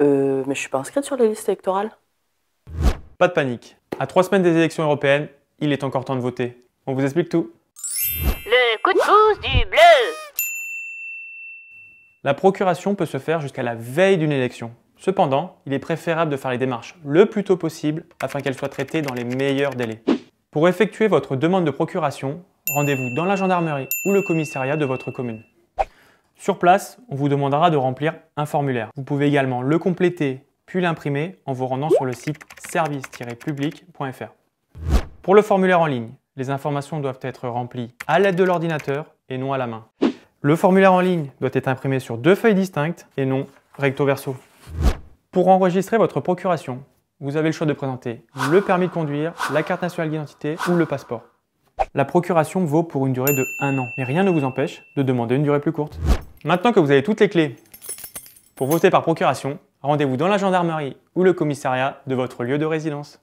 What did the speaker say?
Euh, mais je suis pas inscrite sur les listes électorales. Pas de panique. À trois semaines des élections européennes, il est encore temps de voter. On vous explique tout. Le coup de pouce du bleu La procuration peut se faire jusqu'à la veille d'une élection. Cependant, il est préférable de faire les démarches le plus tôt possible afin qu'elles soient traitées dans les meilleurs délais. Pour effectuer votre demande de procuration, rendez-vous dans la gendarmerie ou le commissariat de votre commune. Sur place, on vous demandera de remplir un formulaire. Vous pouvez également le compléter puis l'imprimer en vous rendant sur le site service-public.fr. Pour le formulaire en ligne, les informations doivent être remplies à l'aide de l'ordinateur et non à la main. Le formulaire en ligne doit être imprimé sur deux feuilles distinctes et non recto verso. Pour enregistrer votre procuration, vous avez le choix de présenter le permis de conduire, la carte nationale d'identité ou le passeport. La procuration vaut pour une durée de 1 an, mais rien ne vous empêche de demander une durée plus courte. Maintenant que vous avez toutes les clés pour voter par procuration, rendez-vous dans la gendarmerie ou le commissariat de votre lieu de résidence.